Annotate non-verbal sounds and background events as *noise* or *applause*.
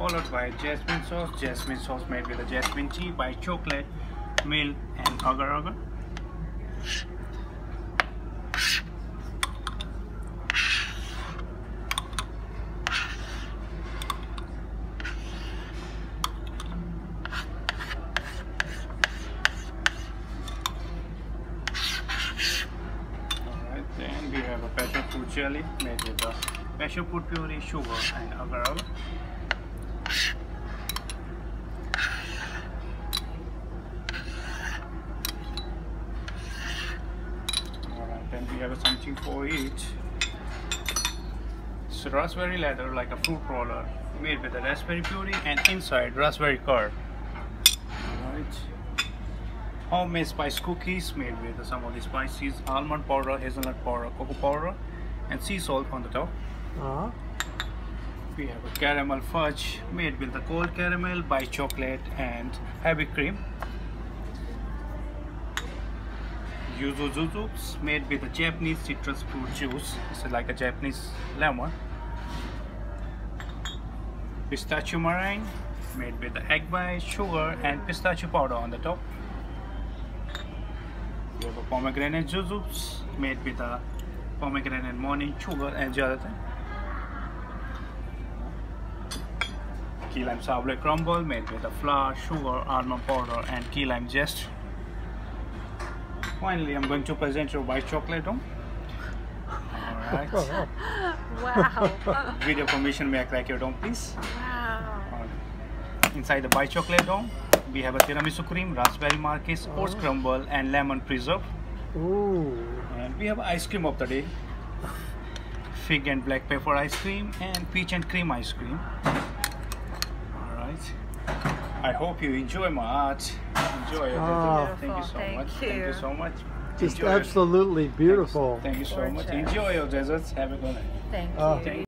followed by jasmine sauce. Jasmine sauce made with a jasmine tea by chocolate, milk, and agar agar. Then we have a passion fruit jelly made with a passion fruit puree, sugar, and agar agar. Alright, then we have something for it. It's raspberry leather like a fruit roller made with a raspberry puree and inside raspberry curd. Alright. Homemade spice cookies made with some of the spices, almond powder, hazelnut powder, cocoa powder, and sea salt on the top. Uh-huh. We have a caramel fudge made with the cold caramel by chocolate and heavy cream. Yuzu zuzubs made with the Japanese citrus fruit juice. It's like a Japanese lemon. Pistachio meringue made with the egg white, sugar, and pistachio powder on the top. We have a pomegranate zuzubs made with a pomegranate morning sugar and gelatin. Key lime sablé crumble made with the flour, sugar, almond powder, and key lime zest. Finally, I'm going to present your white chocolate dome. Alright. *laughs* Wow. Video permission, may I crack your dome, please? wow. Alright. Inside the white chocolate dome, we have a tiramisu cream, raspberry marquise, oats Oh. crumble, and lemon preserve. Ooh. And we have ice cream of the day. Fig and black pepper ice cream and peach and cream ice cream. Alright. I hope you enjoy my art. Enjoy it. Ah. Thank you so Beautiful, much. thank Thank you you. so much. Just Enjoy it. absolutely beautiful. Thank you so much. Enjoy your desserts. Have a good night. Thank Oh. you.